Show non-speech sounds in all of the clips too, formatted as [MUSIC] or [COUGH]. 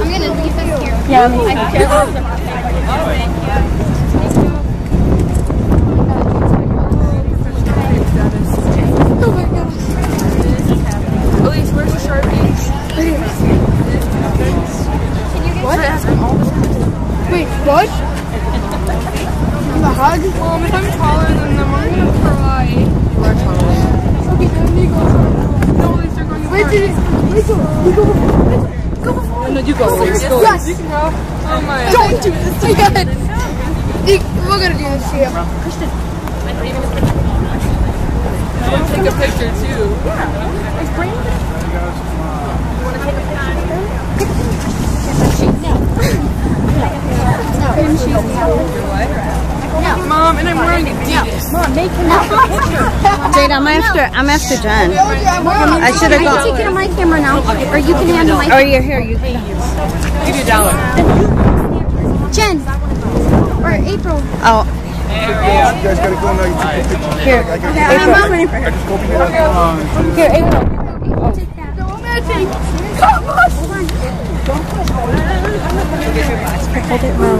I'm gonna leave this here. Yeah, me. [LAUGHS] Oh my gosh. Elise, where's the Sharpies? What? Wait, what? The hug? Mom, if I'm taller than them, I'm gonna cry. You are taller. Okay, then you go. No, Elise, they're going to Wait, Wait, go. You go before. Go before. No, you go. Elise. Go. Yes. You can go. Oh my. Don't do this again. You- We're gonna do this here. I want to take a picture too. Mom, and I'm wearing Adidas. [LAUGHS] Jade, I'm after I'm after Jen. I should have I can take it on my camera now, or you can handle my. Oh, you're here. You Give you a dollar. Jen or April. oh You guys gotta go now. You take the picture. here. I got April. I just go over here. Here, April. Take that. No, I'm gonna take. Come on. Hold on. Hold it well.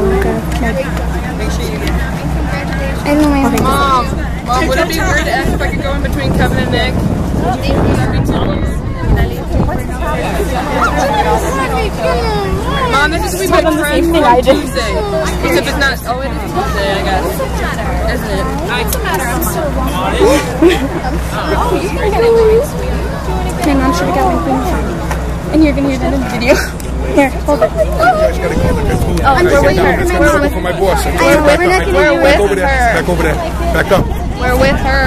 I don't know my Mom, Mom, would it be weird to ask if I could go in between Kevin and Nick? Would that be too weird? Mom, this is gonna be my friend for Tuesday. Except it's not. Oh, it is Tuesday, I guess. Isn't it? It's a matter. I'm so [LAUGHS] My mom should have got my thing. And you're gonna hear that in the video. [LAUGHS] Here, hold it. Oh, you guys gotta go. Look, let's move. I'm Guys, just get waiting down. for Let's my go mom. for my boss. We're not gonna Back over there. Back over there. Back up. We're with her.